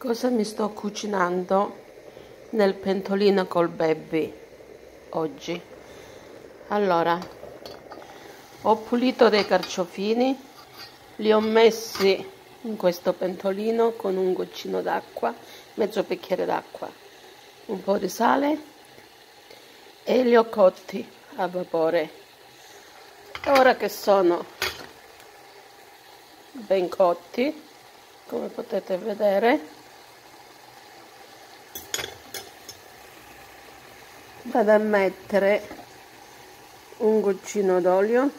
Cosa mi sto cucinando nel pentolino col baby oggi? Allora, ho pulito dei carciofini, li ho messi in questo pentolino con un goccino d'acqua, mezzo bicchiere d'acqua, un po' di sale e li ho cotti a vapore. Ora che sono ben cotti, come potete vedere, vado a mettere un goccino d'olio.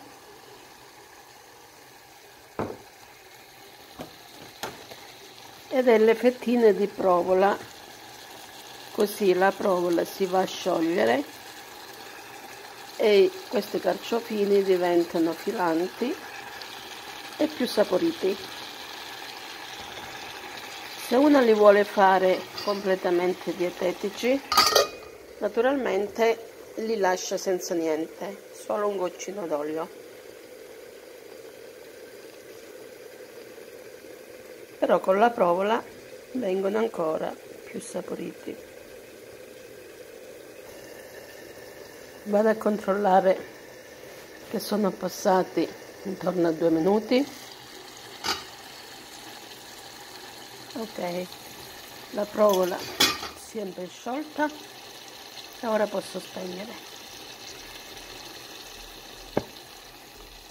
E delle fettine di provola. Così la provola si va a sciogliere. E questi carciofini diventano filanti e più saporiti. Se uno li vuole fare completamente dietetici naturalmente li lascia senza niente solo un goccino d'olio. Però con la provola vengono ancora più saporiti. Vado a controllare che sono passati intorno a due minuti. Ok la provola si è ben sciolta ora posso spegnere.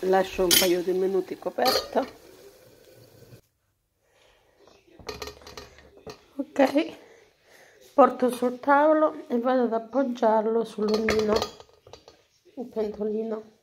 Lascio un paio di minuti coperto. Ok. Porto sul tavolo e vado ad appoggiarlo sull'omino il pentolino